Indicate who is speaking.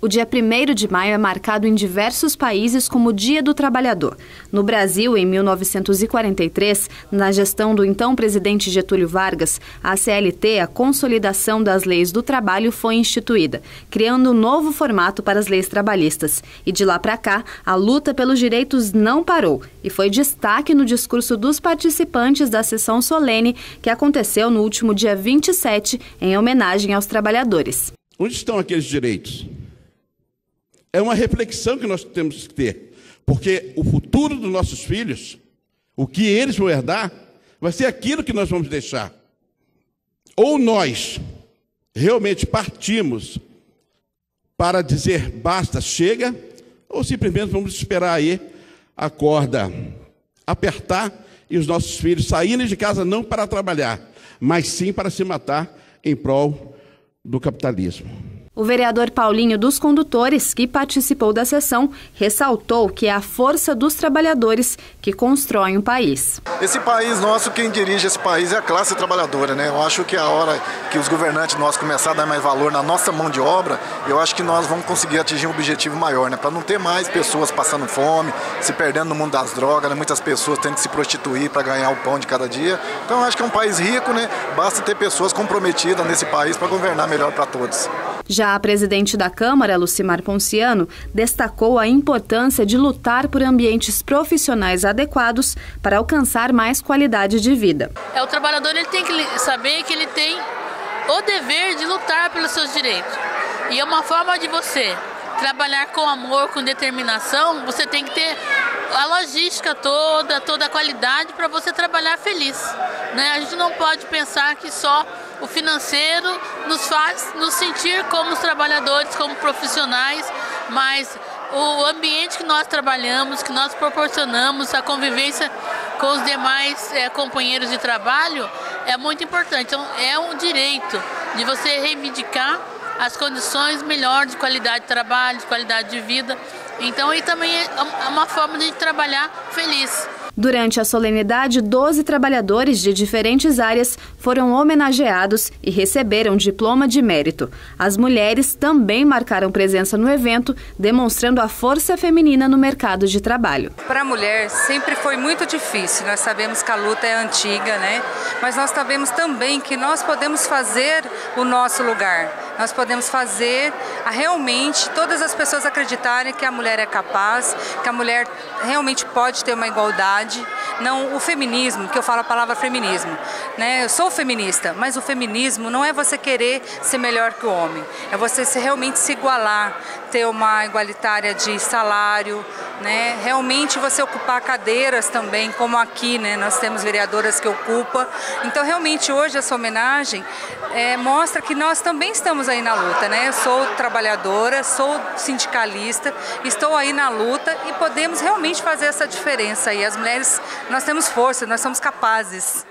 Speaker 1: O dia 1 de maio é marcado em diversos países como Dia do Trabalhador. No Brasil, em 1943, na gestão do então presidente Getúlio Vargas, a CLT, a Consolidação das Leis do Trabalho, foi instituída, criando um novo formato para as leis trabalhistas. E de lá para cá, a luta pelos direitos não parou e foi destaque no discurso dos participantes da sessão solene que aconteceu no último dia 27, em homenagem aos trabalhadores.
Speaker 2: Onde estão aqueles direitos? É uma reflexão que nós temos que ter, porque o futuro dos nossos filhos, o que eles vão herdar, vai ser aquilo que nós vamos deixar. Ou nós realmente partimos para dizer basta, chega, ou simplesmente vamos esperar aí a corda apertar e os nossos filhos saírem de casa não para trabalhar, mas sim para se matar em prol do capitalismo.
Speaker 1: O vereador Paulinho dos Condutores, que participou da sessão, ressaltou que é a força dos trabalhadores que constroem o país.
Speaker 3: Esse país nosso, quem dirige esse país é a classe trabalhadora, né? Eu acho que a hora que os governantes nossos começar a dar mais valor na nossa mão de obra, eu acho que nós vamos conseguir atingir um objetivo maior, né? Para não ter mais pessoas passando fome, se perdendo no mundo das drogas, né? muitas pessoas tendo que se prostituir para ganhar o pão de cada dia. Então eu acho que é um país rico, né? Basta ter pessoas comprometidas nesse país para governar melhor para todos.
Speaker 1: Já a presidente da Câmara, Lucimar Ponciano, destacou a importância de lutar por ambientes profissionais adequados para alcançar mais qualidade de vida.
Speaker 4: É o trabalhador ele tem que saber que ele tem o dever de lutar pelos seus direitos. E é uma forma de você trabalhar com amor, com determinação, você tem que ter a logística toda, toda a qualidade para você trabalhar feliz. Né? A gente não pode pensar que só o financeiro nos faz nos sentir como trabalhadores, como profissionais, mas o ambiente que nós trabalhamos, que nós proporcionamos, a convivência com os demais é, companheiros de trabalho é muito importante. Então, é um direito de você reivindicar as condições melhores de qualidade de trabalho, de qualidade de vida. Então, e também é uma forma de trabalhar feliz.
Speaker 1: Durante a solenidade, 12 trabalhadores de diferentes áreas foram homenageados e receberam diploma de mérito. As mulheres também marcaram presença no evento, demonstrando a força feminina no mercado de trabalho.
Speaker 5: Para a mulher sempre foi muito difícil. Nós sabemos que a luta é antiga, né? Mas nós sabemos também que nós podemos fazer o nosso lugar nós podemos fazer a realmente todas as pessoas acreditarem que a mulher é capaz, que a mulher realmente pode ter uma igualdade. Não o feminismo, que eu falo a palavra feminismo, né? Eu sou feminista, mas o feminismo não é você querer ser melhor que o homem, é você se, realmente se igualar, ter uma igualitária de salário, né? Realmente você ocupar cadeiras também, como aqui, né? Nós temos vereadoras que ocupam. Então, realmente hoje essa homenagem é, mostra que nós também estamos aí na luta, né? Eu sou trabalhadora, sou sindicalista, estou aí na luta e podemos realmente fazer essa diferença. E as mulheres, nós temos força, nós somos capazes.